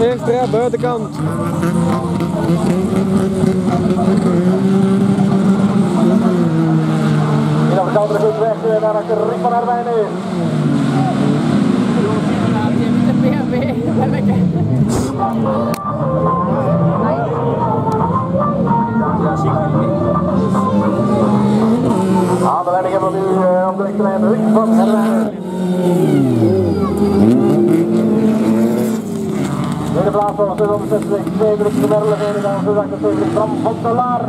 Eerst rij buitenkant. En dan gaat er goed weg eh, naar achter Rick van Arwijn heen. Aan de leiding hebben we nu eh, op de rechterlijn Rick van Herwijnen. Plaats de 160, tweede van Herwijnen, dan 78 Bram van der Laar.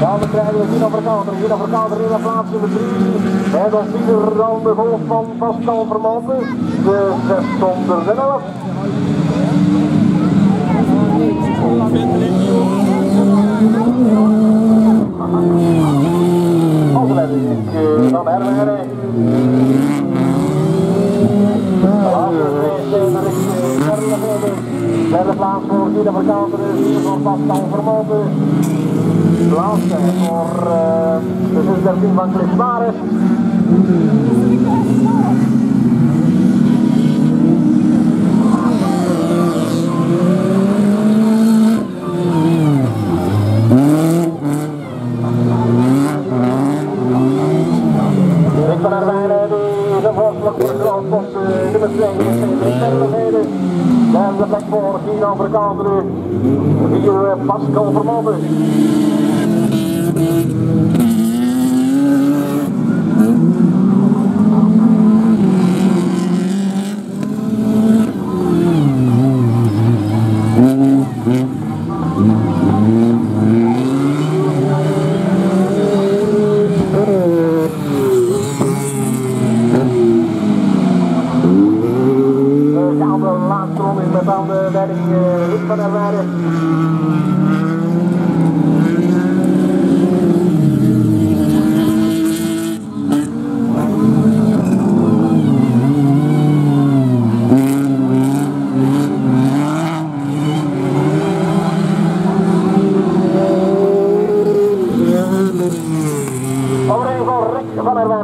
Dan krijgen we Gino Verkouter, Gino Verkouter in de plaats nummer 3. En dan zien we dan de golf van Pascal Vermonten, de 611. Afleiding is dan Herwegen. Derde plaats voor Gino Verkouter, vierde voor Pascal Vermonten. Laatste voor uh, de 13 van Chris Maris. Ik ben erbij die de voorslag voor de grond op de nummer 2 in de plek voor Gino Verkanderen. Hier Pascal Vermonden. van van der waren. Voor van der